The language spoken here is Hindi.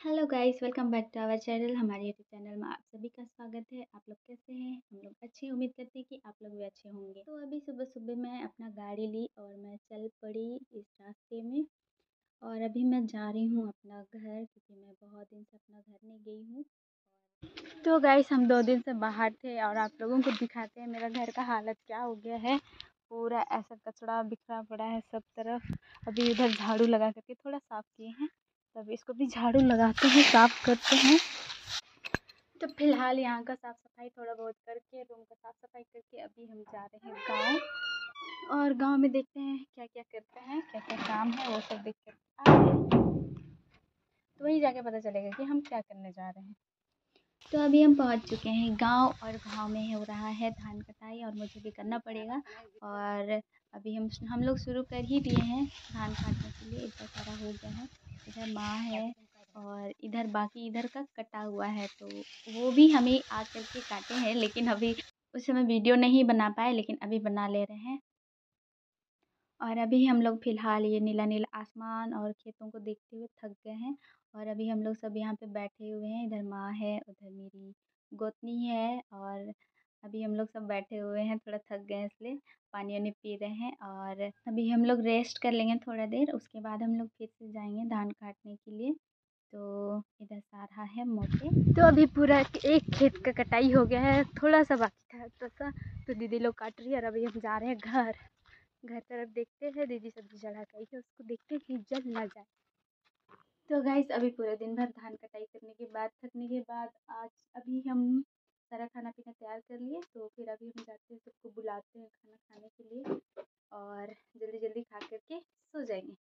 Hello guys, welcome back to our channel, हमारे यूट्यूब चैनल में आप सभी का स्वागत है। आप लोग कैसे हैं? हम लोग अच्छे उम्मीद करते हैं कि आप लोग भी अच्छे होंगे। तो अभी सुबह सुबह मैं अपना गाड़ी ली और मैं चल पड़ी इस रास्ते में और अभी मैं जा रही हूँ अपना घर क्योंकि मैं बहुत दिन से अपना घर नहीं गई हूँ। तो गाइस, हम दो दिन से बाहर थे और आप लोगों को दिखाते हैं मेरा घर का हालत क्या हो गया है। पूरा ऐसा कचरा बिखरा पड़ा है सब तरफ़। अभी इधर झाड़ू लगा करके थोड़ा साफ़ किए हैं। तब इसको भी झाड़ू लगाते हैं, साफ़ करते हैं। तो फ़िलहाल यहाँ का साफ़ सफ़ाई थोड़ा बहुत करके, रूम का साफ़ सफ़ाई करके अभी हम जा रहे हैं गाँव। और गाँव में देखते हैं क्या क्या करते हैं क्या क्या काम है, वो सब देख कर तो वहीं जाके पता चलेगा कि हम क्या करने जा रहे हैं। तो अभी हम पहुँच चुके हैं गाँव और गाँव में हो रहा है धान कटाई और मुझे भी करना पड़ेगा। और अभी हम हम लोग शुरू कर ही दिए हैं धान काटने के लिए, इतना सारा हो गया है। इधर माँ है और इधर बाकी इधर का कटा हुआ है तो वो भी हमें आ कर के काटे हैं, लेकिन अभी उस समय वीडियो नहीं बना पाए, लेकिन अभी बना ले रहे हैं। और अभी हम लोग फ़िलहाल ये नीला नीला आसमान और खेतों को देखते हुए थक गए हैं, और अभी हम लोग सब यहाँ पे बैठे हुए हैं, इधर माँ है, उधर मेरी गोतनी है और अभी हम लोग सब बैठे हुए हैं थोड़ा थक गए इसलिए पानी वानी पी रहे हैं और अभी हम लोग रेस्ट कर लेंगे थोड़ा देर उसके बाद हम लोग फिर से जाएँगे धान काटने के लिए। तो इधर सारा है मोटे। तो अभी पूरा एक खेत का कटाई हो गया है थोड़ा सा बाकी था तो सा तो दीदी लोग काट रही है और अभी हम जा रहे हैं घर। घर तरफ़ देखते हैं दीदी सब्ज़ी चढ़ा गई है उसको देखते हैं कि जल ना जाए। तो गाइस अभी पूरे दिन भर धान कटाई करने के बाद थकने के बाद आज अभी हम सारा खाना पीना तैयार कर लिए तो फिर अभी हम जाते हैं सबको बुलाते हैं खाना खाने के लिए और जल्दी जल्दी खा करके सो जाएँगे।